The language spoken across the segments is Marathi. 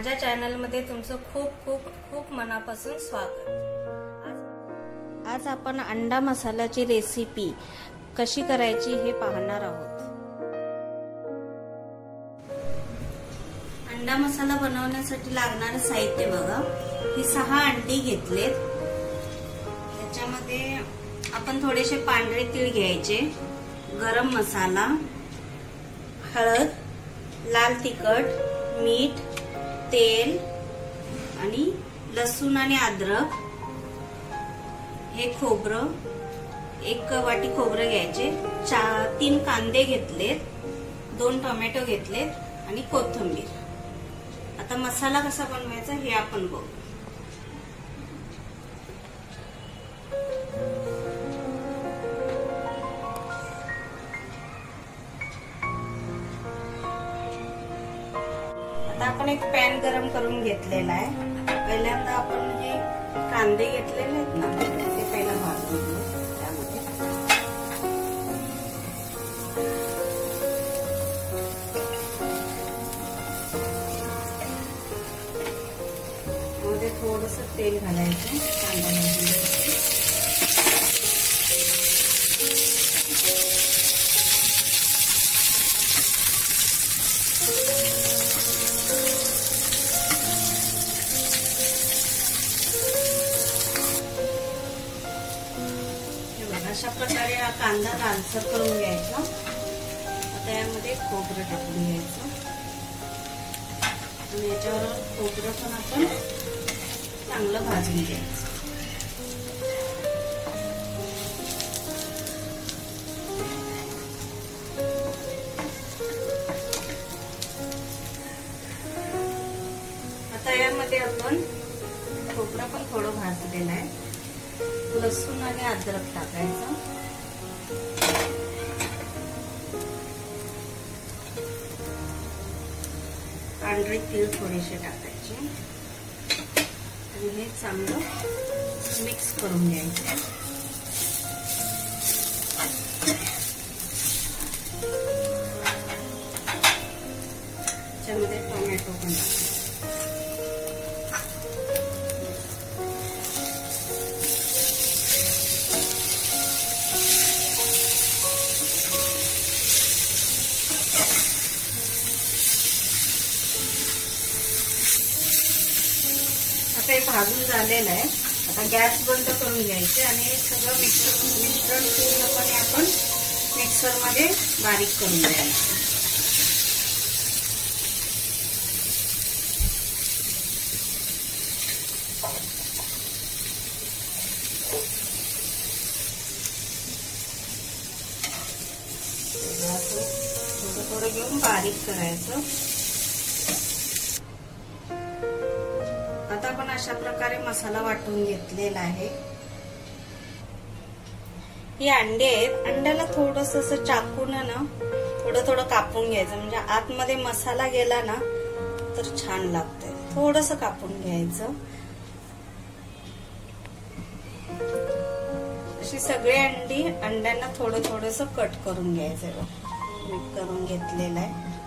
माझ्या चॅनलमध्ये तुमचं खूप खूप खूप मनापासून स्वागत. आज आपण अंडा मसाल्याची रेसिपी कशी करायची हे पाहणार आहोत. अंडा मसाला बनवण्यासाठी लागणारं साहित्य बघा. ही सहा अंडी घेतलेत. त्याच्यामध्ये आपण थोडेसे पांढरे तीळ घ्यायचे. गरम मसाला हळद लाल तिखट मीठ तेल आणि लसूण आणि अद्रक. हे खोबरं एक वाटी खोबरं घ्यायचे. चार तीन कांदे घेतलेत दोन टोमॅटो घेतलेत आणि कोथिंबीर. आता मसाला कसा बनवायचा हे आपण बघू. एक पॅन गरम करून घेतलेला आहे. पहिल्यांदा आपण म्हणजे कांदे घेतलेले आहेत ना ते पहिला भाजून घेऊ. त्यामध्ये मध्ये थोडस तेल घालायचं कांदा भाजून कांदा लालसर करून घ्यायचा. आता यामध्ये खोबरं टाकून घ्यायचं. आणि याच्यावर खोबरं पण आपण चांगलं भाजून घ्यायचं. आता यामध्ये आपण खोबरं पण थोडं भाजलेलं आहे. लसूण आणि अद्रक टाकायचं. पांढरे तीळ थोडेसे टाकायचे. आणि हे चांगलं मिक्स करून घ्यायचं. भाजून झालेलं आहे. आता गॅस बंद करून घ्यायचे आणि हे सगळं मिक्सर मिश्रण पूर्णपणे आपण मिक्सरमध्ये बारीक करून द्यायचं थोडं थोडं घेऊन बारीक करायचं. मसाला वाटून घेतलेला आहे. ही अंडे आहेत. अंड्याला थोडस असं चाकून ना थोडं थोडं कापून घ्यायचं. म्हणजे आतमध्ये मसाला गेला ना तर छान लागते थोडस कापून घ्यायचं. अशी सगळी अंडी अंड्यांना थोडं थोडस कट करून घ्यायचं मीठ करून घेतलेलं आहे.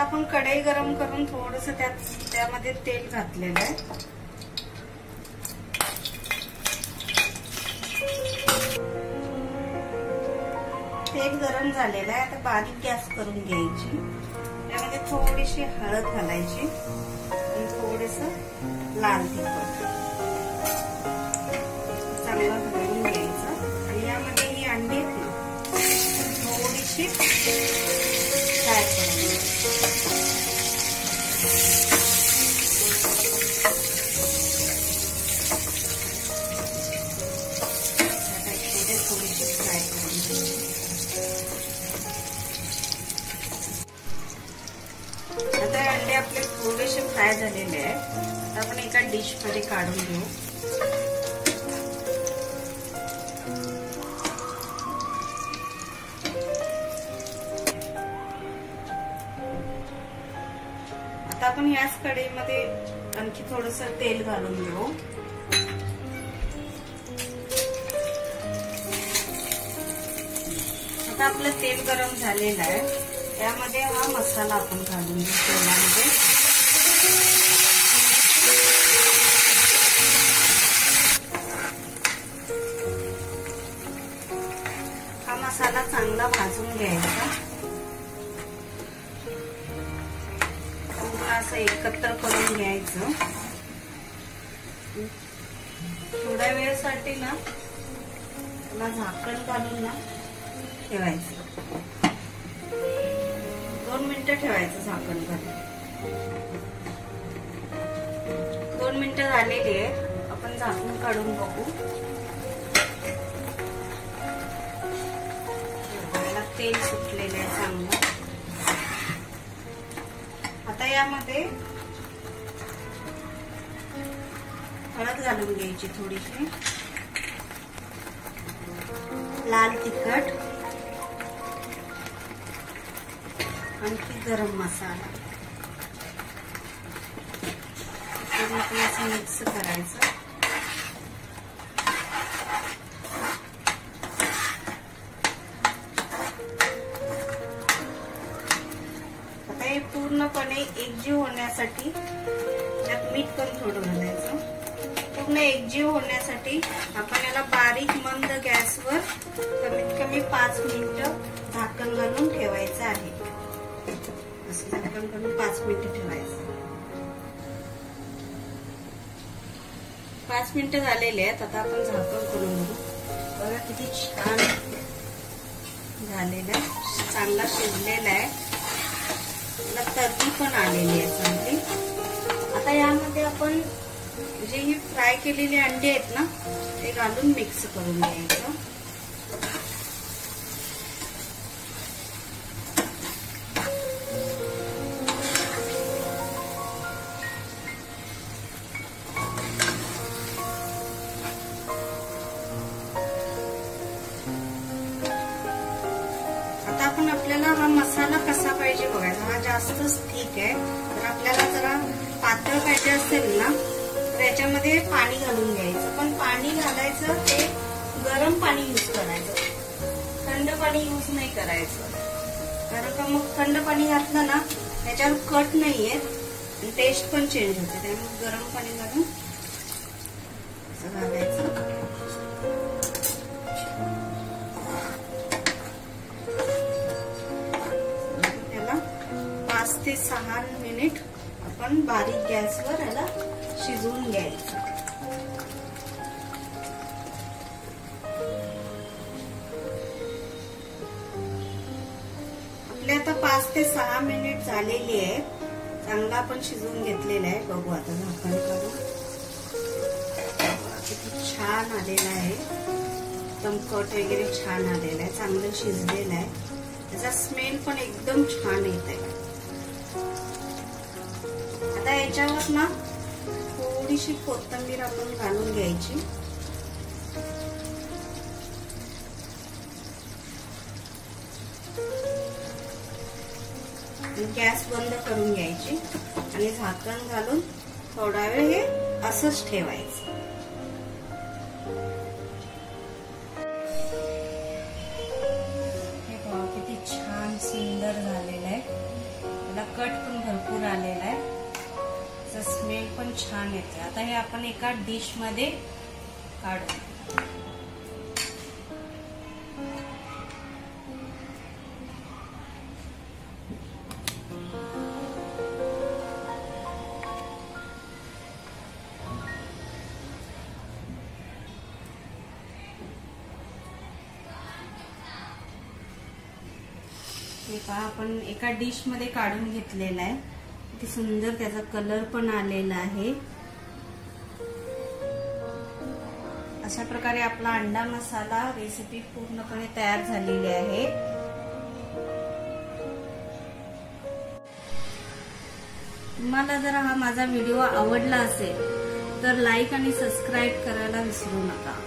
आता आपण कढई गरम करून थोडस त्यात त्यामध्ये तेल घातलेलं आहे. तेल गरम झालेलं आहे. आता बारीक गॅस करून घ्यायची. त्यामध्ये थोडीशी हळद घालायची. आणि थोडस लाल तिखट. चांगलं घालून घ्यायचं. आणि यामध्ये ही अंडी थोडीशी फ्राय करायची आता अंडे आपले थोडेसे फ्राय झालेले आहे आपण एका डिशमध्ये काढून घेऊ. आता आपण याच कढईमध्ये आणखी थोडस तेल घालून घेऊ. आता आपलं तेल गरम झालेलं आहे. त्यामध्ये हा मसाला आपण घालून घेऊ तेलामध्ये. हा मसाला चांगला भाजून घ्यायचा. असं एकत्र करून घ्यायचं. थोड्या वेळेसाठी ना झाकण घालून ना ठेवायचं. दोन मिनिटं ठेवायचं झाकण घालून दोन मिनिटं झालेली आहे आपण झाकून काढून बघू. याला तेल सुटलेलं आहे चांगलं. आता यामध्ये हळद घालून घ्यायची थोडीशी. लाल तिखट. आणखी गरम मसाला. असं मिक्स करायचं. आता हे पूर्णपणे एकजीव होण्यासाठी त्यात मीठ पण थोडं घालायचं. पूर्ण एकजीव होण्यासाठी आपण याला बारीक मंद गॅसवर कमीत कमी पाच मिनिटं झाकण घालून ठेवायचं आहे. असं झाकण घालून पाच मिनिटं ठेवायचं. पाच मिनिटं झालेले आहेत आता आपण झाकण करून बघू बघा किती छान झालेलं आहे. चांगला शिजलेला आहे. त्याला तर्दी पण आलेली आहे चांगली. आता यामध्ये आपण जे ही फ्राय केलेली अंडी आहेत ना ते घालून मिक्स करून घ्यायचं. हा मसाला कसा पाहिजे बघायचा. हा जास्तच ठीक आहे. तर आपल्याला जरा पातळ पाहिजे असेल ना तर याच्यामध्ये पाणी घालून घ्यायचं. पण पाणी घालायचं ते गरम पाणी यूज करायचं. थंड पाणी यूज नाही करायचं. कारण का मग थंड पाणी घातलं ना त्याच्यावर कट नाही येत टेस्ट पण चेंज होते. त्यामुळे गरम पाणी घालून घालायचं. ते सहा मिनिट आपण बारीक गॅसवर याला शिजवून घ्यायचं. आपले आता पाच ते सहा मिनिट झालेली आहे. चांगला आपण शिजवून घेतलेला आहे. बघू आता झाकण करू किती छान आलेला आहे. एकदम कट वगैरे छान आलेला आहे. चांगलं शिजलेलं आहे. त्याचा स्मेल पण एकदम छान येत आहे याच्यावर ना थोडीशी कोथिंबीर आपण घालून घ्यायची. गॅस बंद करून घ्यायची. आणि झाकण घालून थोडा वेळ हे असंच ठेवायचं. छान येते आता हे आपण एका डिशमध्ये काढू. हे पहा आपण एका डिशमध्ये काढून घेतलेला आहे. किती सुंदर त्याचा कलर पण आलेला आहे. अशा प्रकारे आपला अंडा मसाला रेसिपी पूर्णपणे तयार झालेली आहे. तुम्हाला जर हा माझा व्हिडिओ आवडला असेल तर लाईक आणि सबस्क्राईब करायला विसरू नका.